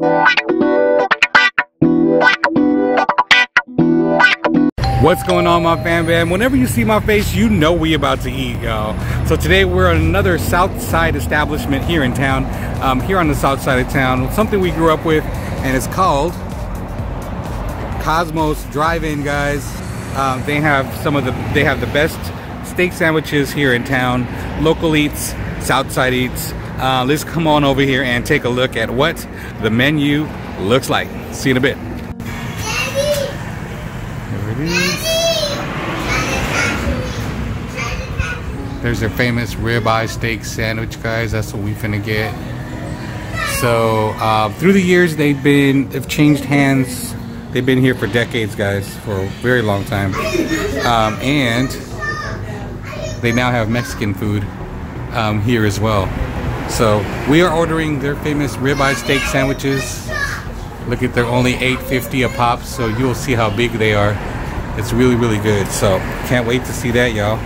What's going on my fam bam? Whenever you see my face, you know we about to eat, y'all. So today we're at another South Side establishment here in town, um, here on the south side of town. Something we grew up with, and it's called Kosmos Drive-In, guys. Um, they have some of the, they have the best steak sandwiches here in town. Local eats, Southside eats. Uh, let's come on over here and take a look at what the menu looks like. See you in a bit. There it is. There's their famous ribeye steak sandwich, guys. That's what we finna get. So uh, through the years, they've been they've changed hands. They've been here for decades, guys, for a very long time. Um, and they now have Mexican food um, here as well. So we are ordering their famous ribeye steak sandwiches. Look at they're only 8.50 a pop, so you'll see how big they are. It's really, really good. So can't wait to see that, y'all.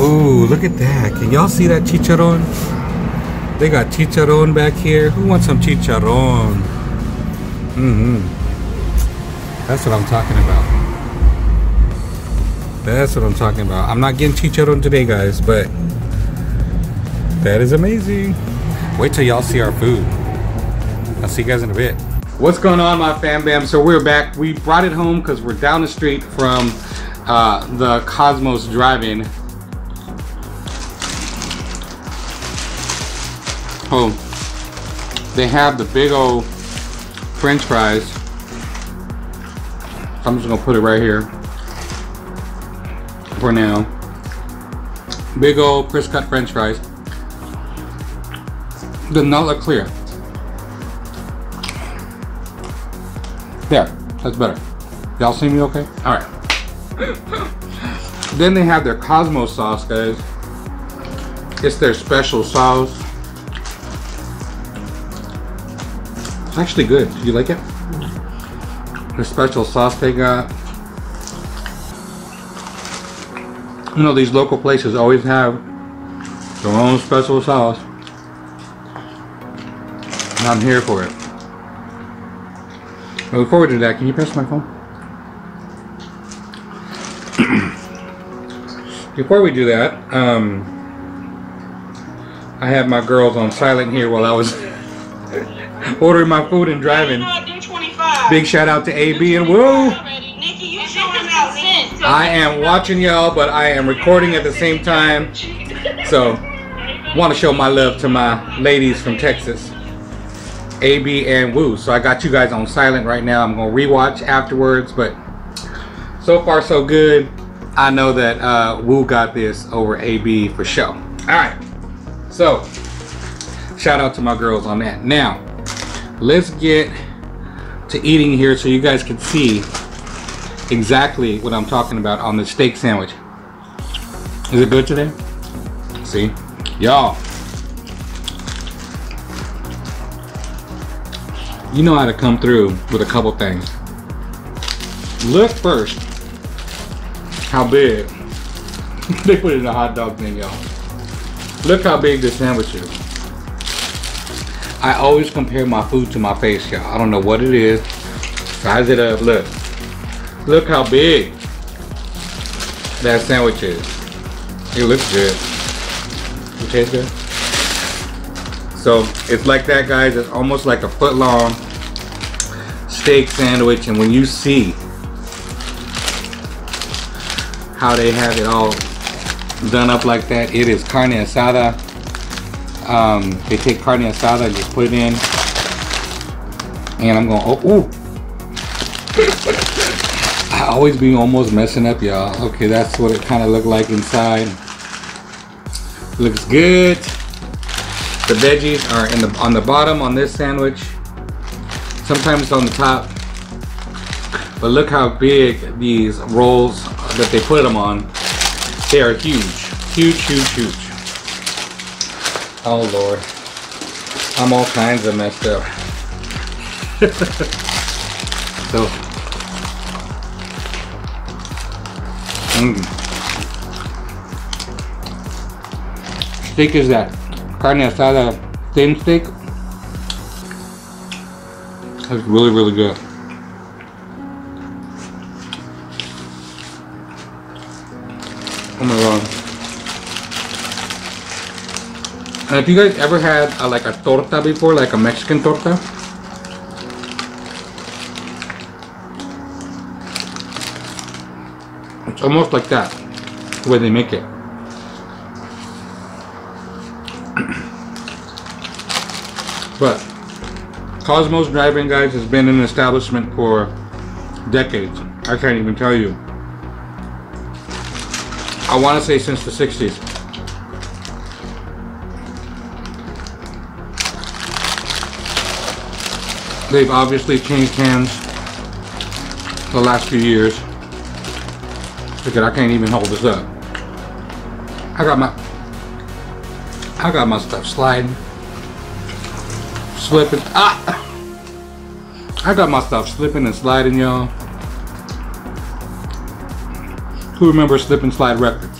Ooh, look at that. Can y'all see that chicharron? They got chicharron back here. Who wants some chicharron? Mm-hmm. That's what I'm talking about. That's what I'm talking about. I'm not getting chicharron today, guys, but that is amazing. Wait till y'all see our food. I'll see you guys in a bit. What's going on, my fam bam? So we're back. We brought it home because we're down the street from uh, the Kosmos Drive-In. Oh, they have the big old French fries. I'm just gonna put it right here for now. Big old crisp cut French fries. Does not look clear. There, that's better. Y'all see me okay? All right. then they have their Kosmos sauce, guys. It's their special sauce. It's actually good. Do you like it? The special sauce they got. You know, these local places always have their own special sauce. And I'm here for it. But before we do that, can you press my phone? before we do that, um, I have my girls on silent here while I was ordering my food and driving. Big shout out to AB and Woo! I am watching y'all, but I am recording at the same time. So, want to show my love to my ladies from Texas. AB and Woo. So I got you guys on silent right now. I'm to rewatch afterwards, but so far so good. I know that uh, Woo got this over AB for sure. All right. So, shout out to my girls on that. Now, let's get to eating here so you guys can see exactly what I'm talking about on the steak sandwich. Is it good today? See? Y'all. You know how to come through with a couple things. Look first how big they put in a hot dog thing, y'all. Look how big this sandwich is. I always compare my food to my face, y'all. I don't know what it is. Size it up, look. Look how big that sandwich is. It looks good. It tastes good. So it's like that, guys. It's almost like a foot long steak sandwich. And when you see how they have it all done up like that, it is carne asada. Um, they take carne asada and just put it in. And I'm going, oh, ooh. I always be almost messing up, y'all. Okay, that's what it kind of looked like inside. Looks good. The veggies are in the on the bottom on this sandwich. Sometimes on the top. But look how big these rolls that they put them on. They are huge. Huge, huge, huge. Oh Lord. I'm all kinds of messed up. so mm. Steak is that carne asada thin steak That's really, really good. Oh my god. And if you guys ever had a, like a torta before, like a Mexican torta, it's almost like that, the way they make it. But Kosmos Drive-In, guys, has been an establishment for decades. I can't even tell you. I want to say since the 60s. They've obviously changed hands the last few years. Look at I can't even hold this up. I got my I got my stuff sliding. Slipping. Ah! I got my stuff slipping and sliding, y'all. Who remembers Slip and Slide Records?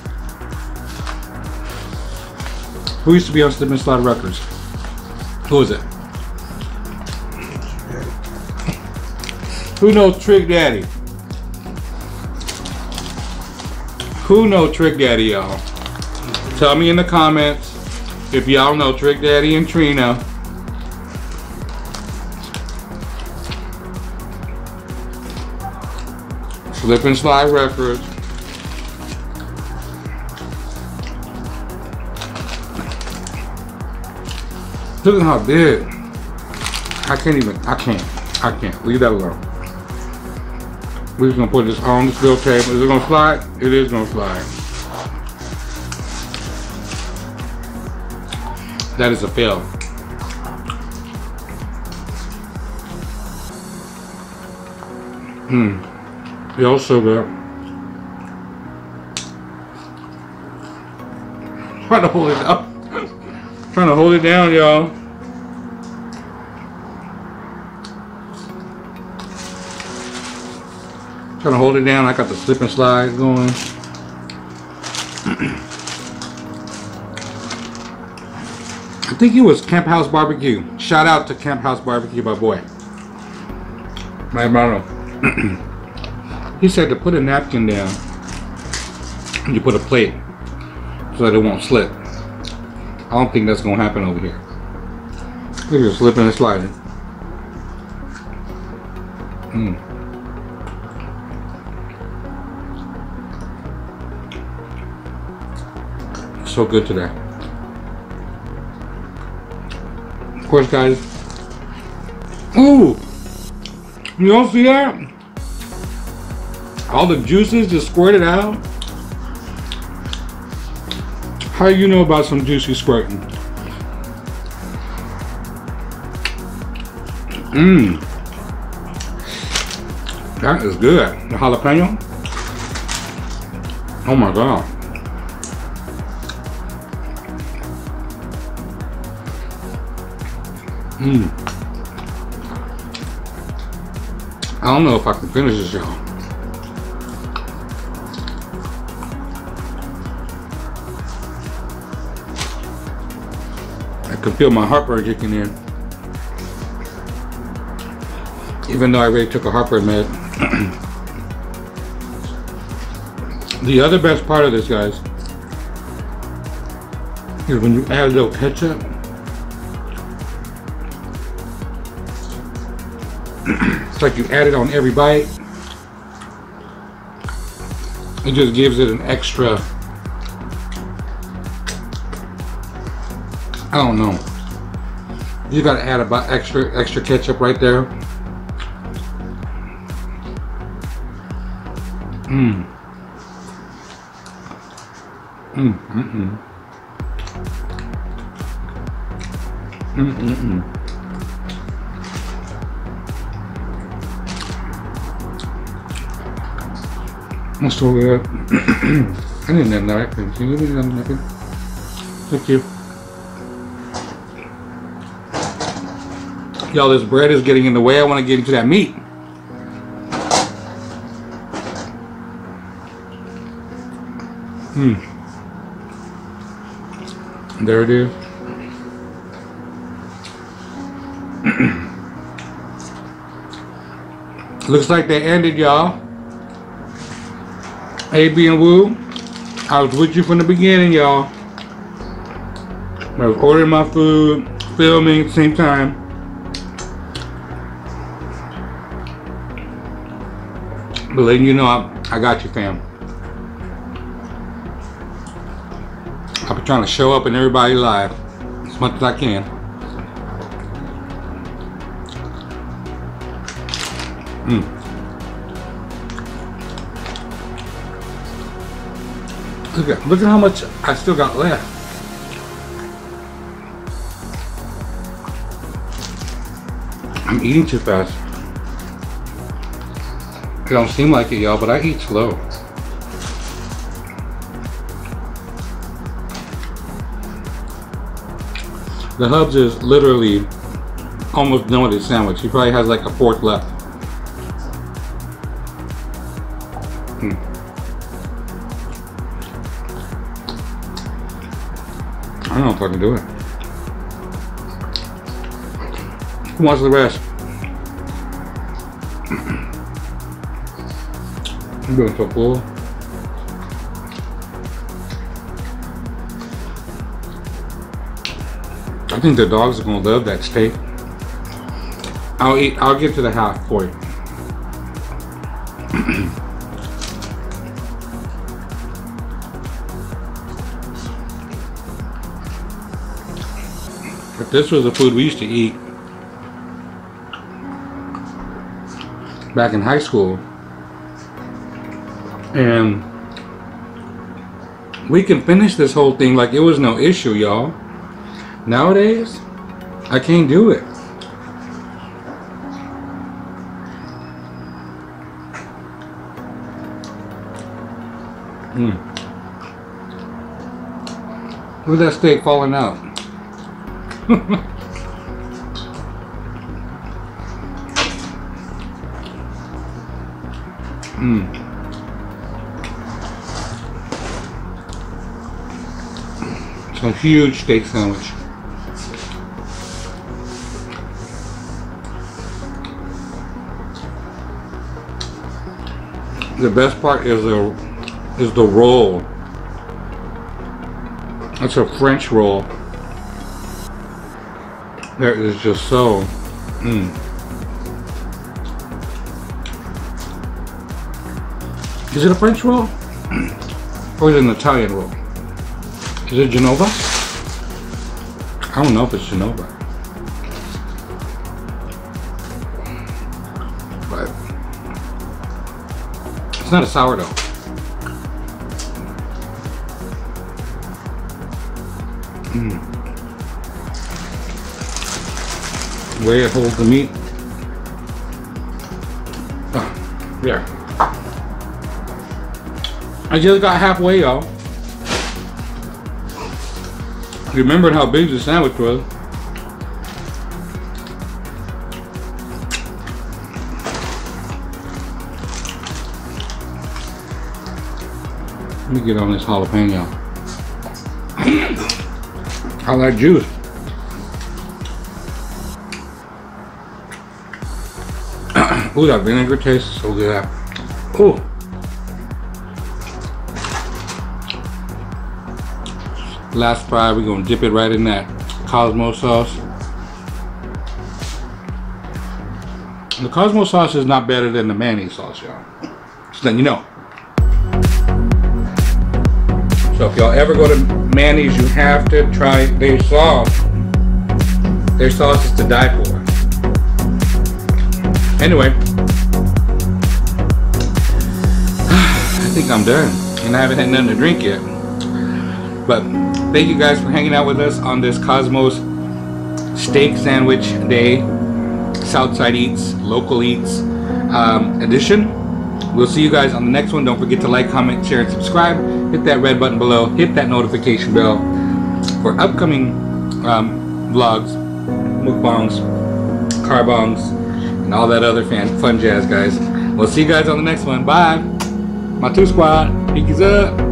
Who used to be on Slip and Slide Records? Who is it? Who knows Trick Daddy? Who know Trick Daddy, y'all? Tell me in the comments if y'all know Trick Daddy and Trina. Slip and Slide Records. Look at how big. I can't even, I can't, I can't. Leave that alone. We're just gonna put this on the little table. Is it gonna slide? It is gonna slide. That is a fail. Hmm. Y'all so good. Trying to hold it up. Trying to hold it down, y'all. Trying to hold it down. I got the slip and slide going. I think it was Camp House Barbecue. Shout out to Camp House Barbecue, my boy. My hermano. he said to put a napkin down. You put a plate so that it won't slip. I don't think that's gonna happen over here. Look at it slipping and sliding. Mm. So good today. Of course, guys. Ooh! You don't see that? All the juices just squirted out. How you know about some juicy squirting? Mmm. That is good. The jalapeno. Oh my god. Mmm. I don't know if I can finish this, y'all. Can feel my heartburn kicking in. Even though I already took a heartburn med. the other best part of this, guys, is when you add a little ketchup. it's like you add it on every bite. It just gives it an extra I don't know. You gotta add about extra extra ketchup right there. Mmm. Mmm. Mm. Mm. Mm. Mm. That's so good. I didn't have napkin. Can you give me that napkin? Thank you. Y'all, this bread is getting in the way. I want to get into that meat. Hmm. There it is. Looks like they ended, y'all. AB and Woo, I was with you from the beginning, y'all. I was ordering my food, filming at the same time. But letting you know, I, I got you, fam. I've been trying to show up in everybody's life as much as I can. Mm. Look at look at how much I still got left. I'm eating too fast. It don't seem like it, y'all, but I eat slow. The Hubs is literally almost done with his sandwich. He probably has like a fourth left. Hmm. I don't know if I can do it. Who wants the rest? I think the dogs are gonna love that steak. I'll eat. I'll get to the half for you. if this was the food we used to eat back in high school, and we can finish this whole thing like it was no issue, y'all. Nowadays, I can't do it. Mm. Look at that steak falling out. Mmm. A huge steak sandwich. The best part is the is the roll. It's a French roll. That is just so. Mm. Is it a French roll? or is it an Italian roll? Is it Genova? I don't know if it's Genova. But it's not a sourdough. Mm. The way it holds the meat. Oh, yeah. I just got halfway, y'all. Remembered how big the sandwich was. Let me get on this jalapeno. I like juice. Ooh, that vinegar tastes so good. Ooh. Last fry, we're gonna dip it right in that Cosmo sauce. The Cosmo sauce is not better than the mayonnaise sauce, y'all. Just letting you know. So if y'all ever go to Manny's, you have to try their sauce. Their sauce is to die for. Anyway, I think I'm done. And I haven't had nothing to drink yet. But thank you guys for hanging out with us on this Kosmos Steak Sandwich Day, Southside Eats, Local Eats um, edition. We'll see you guys on the next one. Don't forget to like, comment, share, and subscribe. Hit that red button below. Hit that notification bell for upcoming um, vlogs, mukbangs, carbongs, and all that other fan, fun jazz, guys. We'll see you guys on the next one. Bye. My Toof squad. Pinkies up.